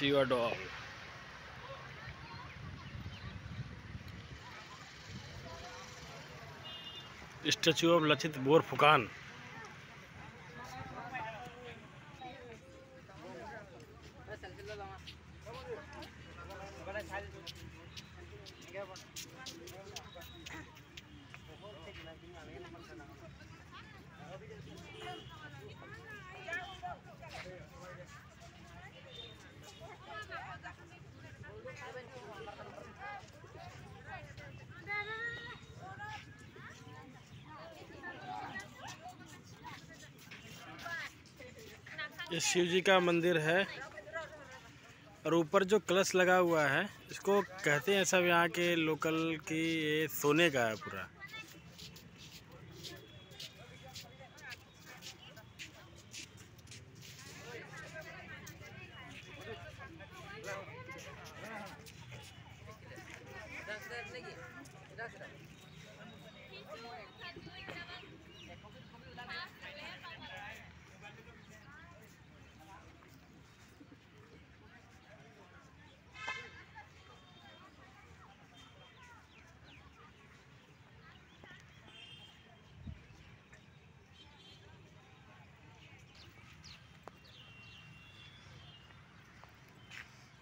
Shiva Dol statue of Lachit Borphukan ये शिव जी का मंदिर है। और ऊपर जो कलश लगा हुआ है, इसको कहते हैं सब यहाँ के लोकल की ये सोने का है पूरा।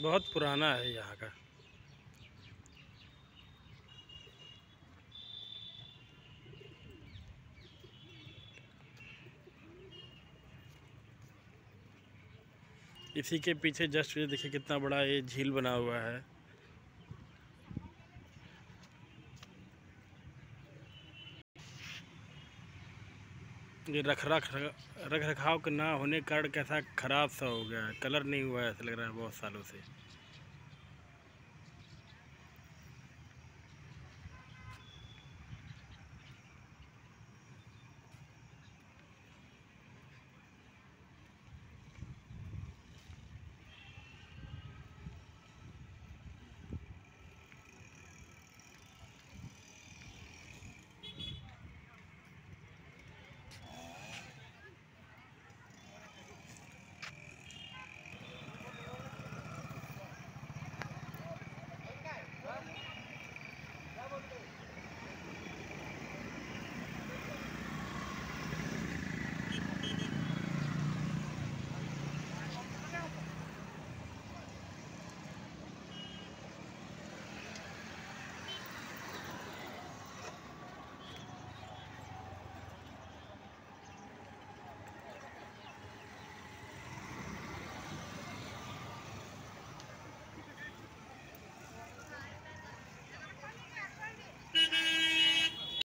बहुत पुराना है यहाँ का। इसी के पीछे जस्ट ये देखिए कितना बड़ा ये झील बना हुआ है। रख रख रख रखाव के ना होने कारण कैसा ख़राब सा हो गया। है कलर नहीं हुआ है ऐसा लग रहा है बहुत सालों से।